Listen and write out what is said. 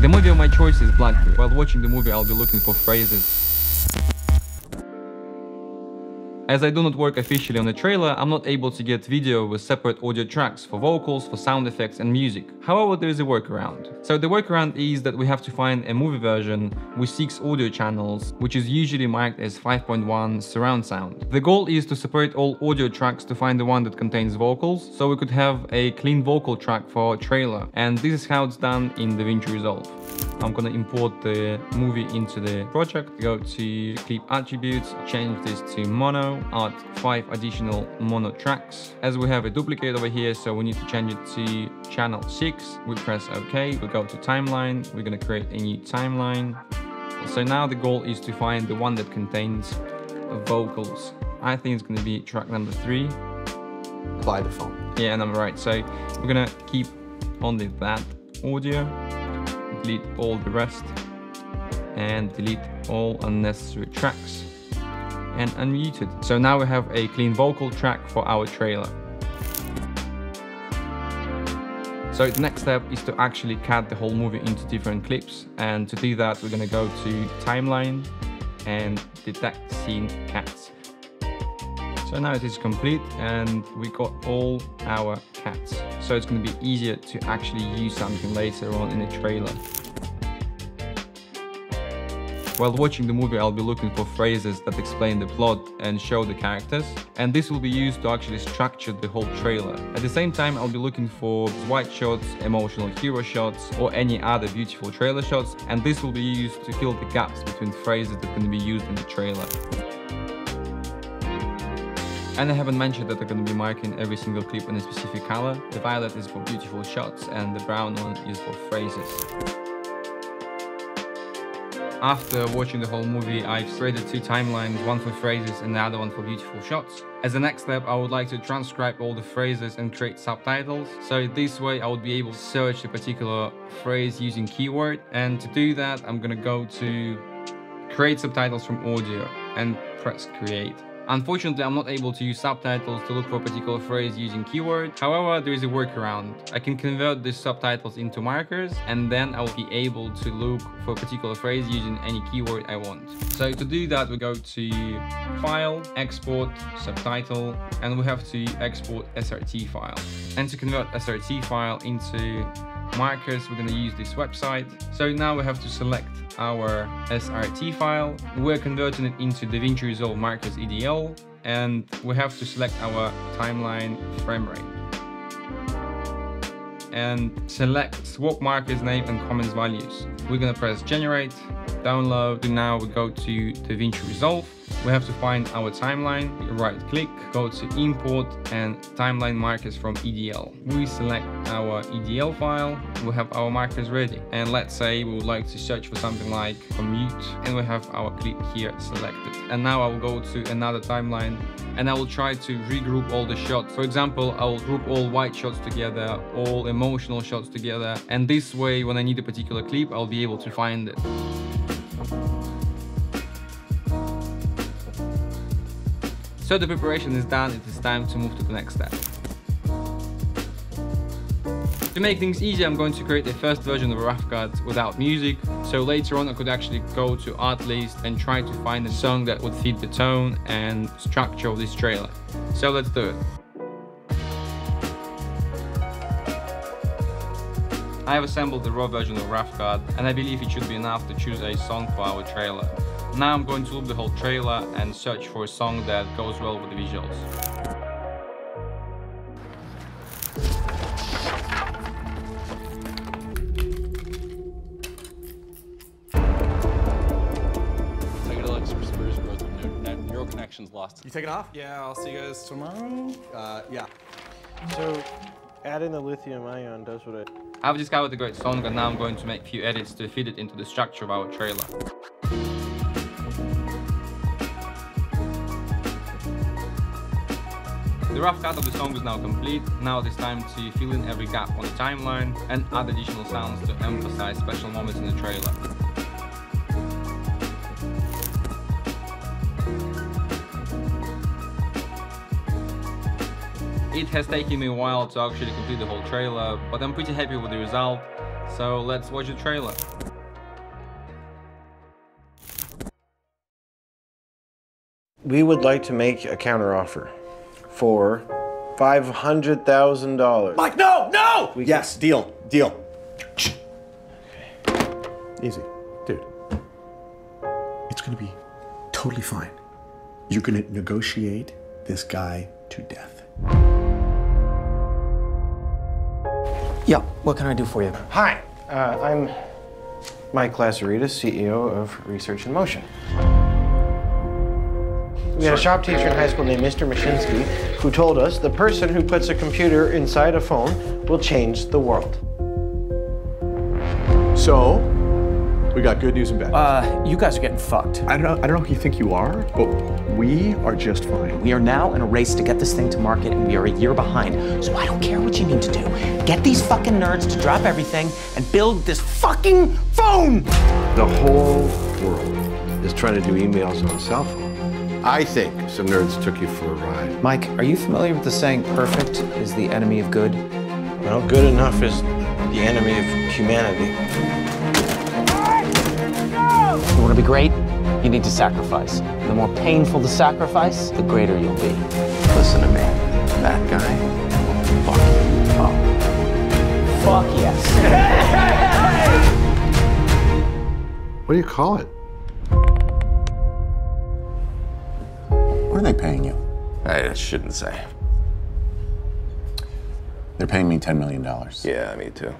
The movie of my choice is BlackBerry. While watching the movie I'll be looking for phrases as I do not work officially on the trailer, I'm not able to get video with separate audio tracks for vocals, for sound effects and music. However, there is a workaround. So the workaround is that we have to find a movie version with 6 audio channels, which is usually marked as 5.1 surround sound. The goal is to separate all audio tracks to find the one that contains vocals, so we could have a clean vocal track for our trailer. And this is how it's done in DaVinci Resolve. I'm gonna import the movie into the project, go to clip attributes, change this to mono, add five additional mono tracks. As we have a duplicate over here, so we need to change it to channel six. We press OK, we go to timeline, we're gonna create a new timeline. So now the goal is to find the one that contains vocals. I think it's gonna be track number three. By default. Yeah, and I'm right. So we're gonna keep only that audio, delete all the rest, and delete all unnecessary tracks and unmuted. So now we have a clean vocal track for our trailer. So the next step is to actually cut the whole movie into different clips and to do that we're gonna go to timeline and detect scene cuts. So now it is complete and we got all our cuts. So it's gonna be easier to actually use something later on in the trailer. While watching the movie, I'll be looking for phrases that explain the plot and show the characters, and this will be used to actually structure the whole trailer. At the same time, I'll be looking for white shots, emotional hero shots, or any other beautiful trailer shots, and this will be used to fill the gaps between phrases that can be used in the trailer. And I haven't mentioned that I'm going to be marking every single clip in a specific color. The violet is for beautiful shots and the brown one is for phrases. After watching the whole movie, I've created two timelines, one for phrases and the other one for beautiful shots. As a next step, I would like to transcribe all the phrases and create subtitles. So this way I would be able to search a particular phrase using keyword. And to do that, I'm gonna go to create subtitles from audio and press create. Unfortunately, I'm not able to use subtitles to look for a particular phrase using keyword. However, there is a workaround. I can convert these subtitles into markers and then I will be able to look for a particular phrase using any keyword I want. So to do that, we go to File, Export, Subtitle, and we have to export SRT file. And to convert SRT file into markers, we're going to use this website. So now we have to select our SRT file. We're converting it into DaVinci Resolve Markers EDL and we have to select our timeline frame rate. And select swap markers name and comments values. We're gonna press generate, download, and now we go to DaVinci Resolve we have to find our timeline, right click, go to import and timeline markers from EDL. We select our EDL file, we have our markers ready. And let's say we would like to search for something like commute and we have our clip here selected. And now I will go to another timeline and I will try to regroup all the shots. For example, I will group all white shots together, all emotional shots together. And this way, when I need a particular clip, I'll be able to find it. So the preparation is done, it is time to move to the next step. To make things easy, I'm going to create a first version of a rough cut without music, so later on I could actually go to Artlist and try to find a song that would fit the tone and structure of this trailer. So let's do it. I have assembled the raw version of Rough Cut and I believe it should be enough to choose a song for our trailer. Now I'm going to loop the whole trailer and search for a song that goes well with the visuals. neural connections lost. You taking off? Yeah, I'll see you guys tomorrow. Uh, yeah. So, adding the lithium ion does what it... I've discovered a great song and now I'm going to make a few edits to fit it into the structure of our trailer. The rough cut of the song is now complete, now it is time to fill in every gap on the timeline and add additional sounds to emphasize special moments in the trailer. It has taken me a while to actually complete the whole trailer, but I'm pretty happy with the result. So let's watch the trailer. We would like to make a counteroffer for $500,000. Mike, no, no! We yes, deal, deal. Easy. Dude. It's gonna be totally fine. You're gonna negotiate this guy to death. Yeah, what can I do for you? Hi, uh, I'm Mike Lazaridis, CEO of Research in Motion. We had a shop teacher in high school named Mr. Mashinsky who told us the person who puts a computer inside a phone will change the world. So, we got good news and bad. Uh, you guys are getting fucked. I don't know, I don't know who you think you are, but we are just fine. We are now in a race to get this thing to market, and we are a year behind. So I don't care what you need to do. Get these fucking nerds to drop everything and build this fucking phone! the whole world is trying to do emails on a cell phone. I think some nerds took you for a ride. Mike, are you familiar with the saying perfect is the enemy of good? Well, good enough is the enemy of humanity. You want to be great? You need to sacrifice. The more painful the sacrifice, the greater you'll be. Listen to me. That guy will fuck you up. Fuck yes. What do you call it? Are they paying you? I shouldn't say. They're paying me $10 million. Yeah, me too.